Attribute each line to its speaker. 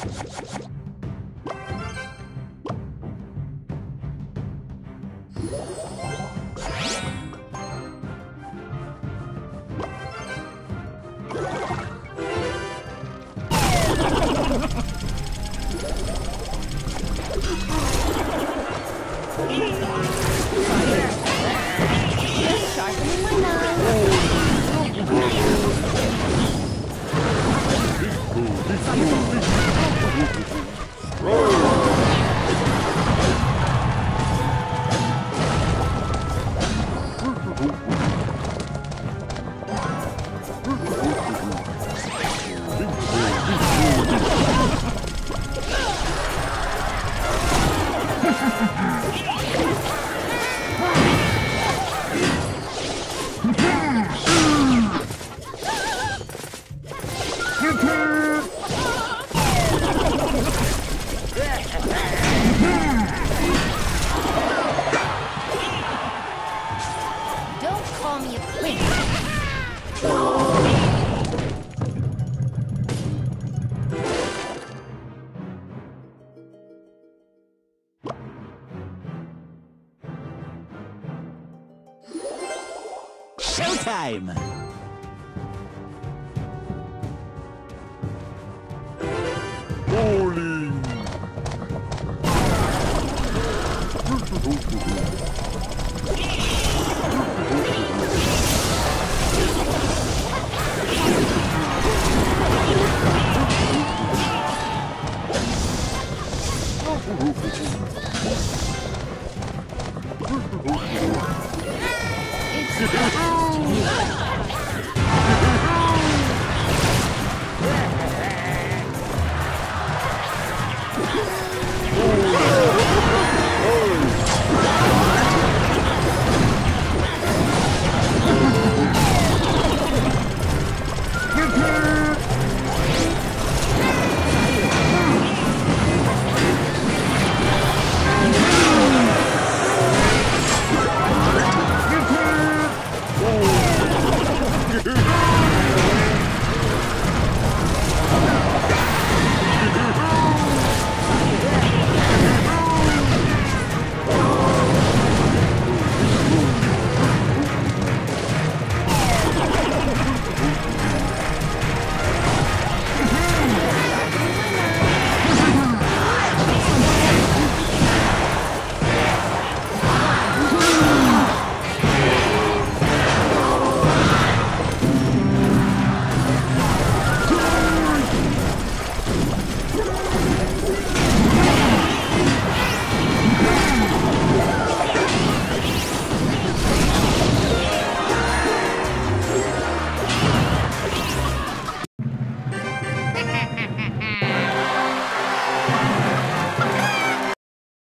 Speaker 1: Sharpening my knife. Don't call me a Link.
Speaker 2: Showtime! Bowling! It's out.